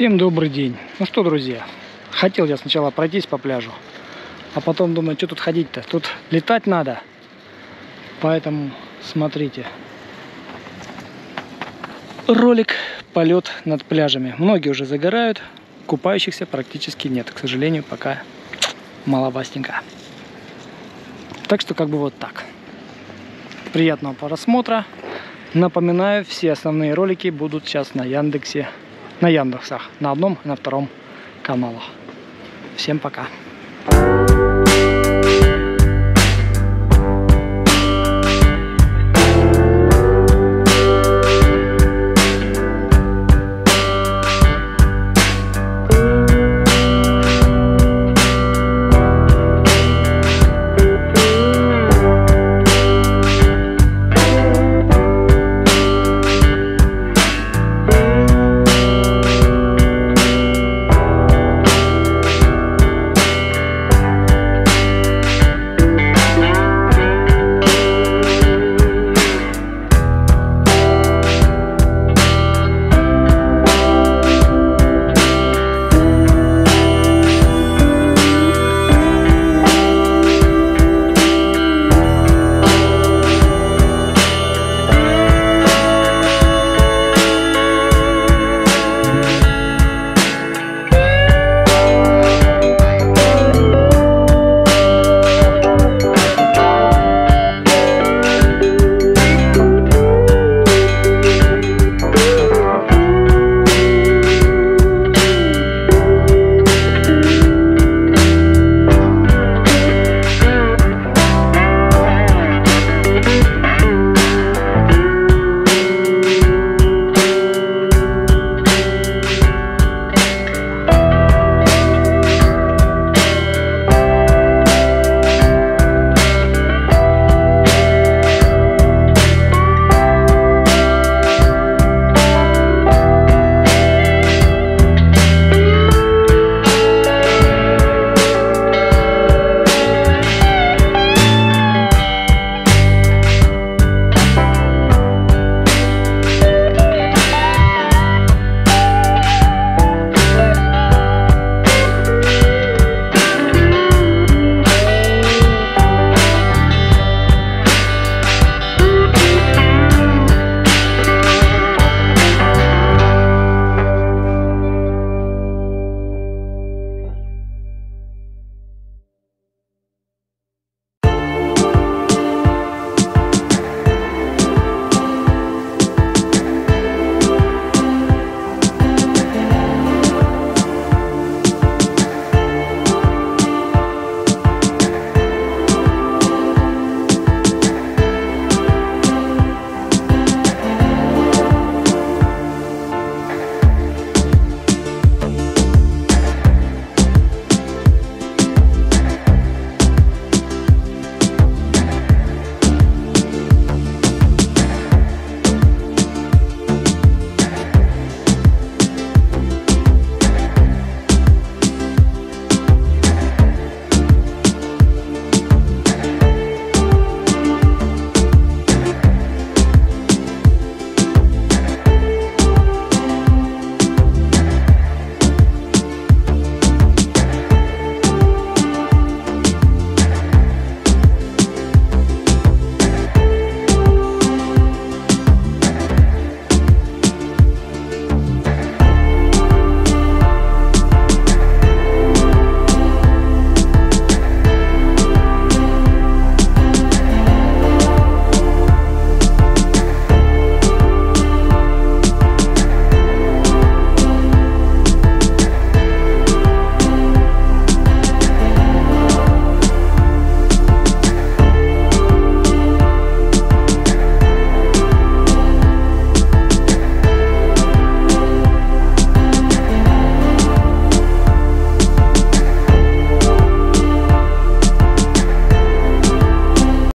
Всем добрый день. Ну что, друзья, хотел я сначала пройтись по пляжу, а потом думаю, что тут ходить-то? Тут летать надо. Поэтому смотрите. Ролик «Полет над пляжами». Многие уже загорают, купающихся практически нет. К сожалению, пока маловастенько. Так что как бы вот так. Приятного просмотра. Напоминаю, все основные ролики будут сейчас на Яндексе, на Яндексах, на одном и на втором каналах. Всем пока.